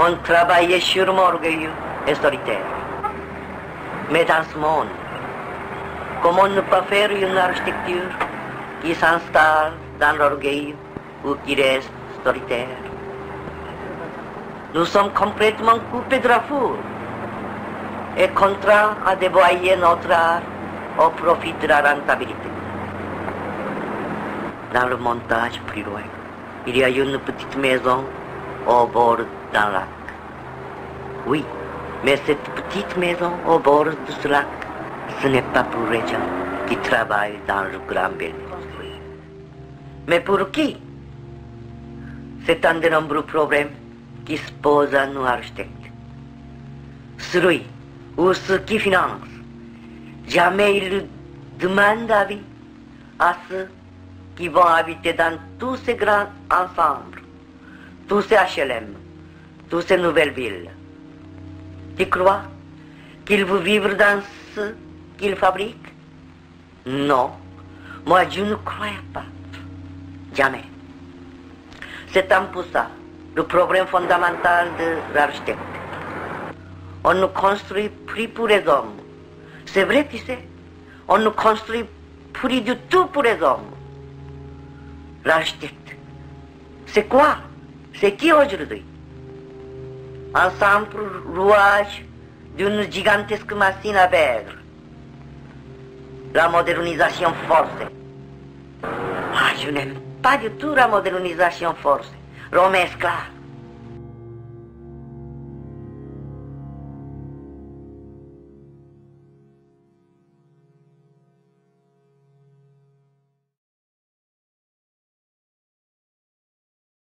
Mon travail est sûrement orgueilleux et solitaire. Mais dans ce monde, comment ne pas faire une architecture qui s'installe dans l'orgueil ou qui reste solitaire? Nous sommes complètement coupés de la foule et contraints à dévoyer notre art au profit de la rentabilité. Dans le montage plus loin, il y a une petite maison au bord d'un lac. Oui, mais cette petite maison au bord de ce lac, ce n'est pas pour les gens qui travaillent dans le grand building. Mais pour qui? C'est un des nombreux problèmes qui se posent à nous architectes. Celui ou ceux qui financent, jamais ils demandent avis à ceux qui vont habiter dans tous ces grands ensembles, tous ces HLM, toutes ces nouvelles villes. Tu crois qu'ils vont vivre dans ce qu'ils fabriquent Non, moi je ne crois pas. Jamais. C'est un peu ça, le problème fondamental de l'architecte. On ne construit plus pour les hommes. C'est vrai, tu sais. On ne construit plus du tout pour les hommes. L'architecte, c'est quoi? C'est qui aujourd'hui? Un simple rouage d'une gigantesque machine à vêtre. La modernisation forcée. Ah, je n'aime pas du tout la modernisation forcée. Rome esclave.